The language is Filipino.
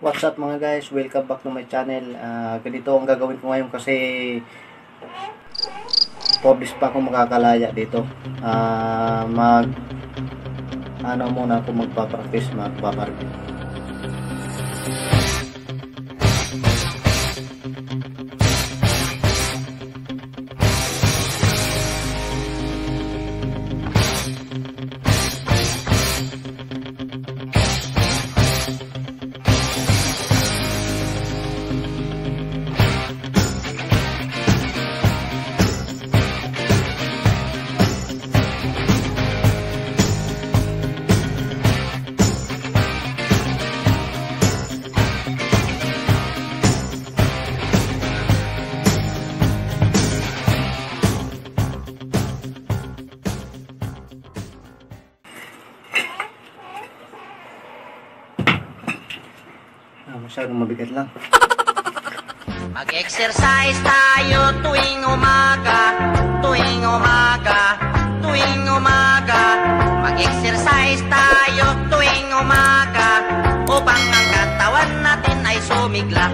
What's up mga guys? Welcome back to my channel. Ah, ganito ang gagawin ko ngayon kasi publish pa ako makakalaya dito. Ah, mag ano muna ako magpa-practice, magpa-barbie. Ah, masyadong mabigat lang. Mag-exercise tayo tuwing umaga, tuwing umaga, tuwing umaga. Mag-exercise tayo tuwing umaga upang ang katawan natin ay sumigla.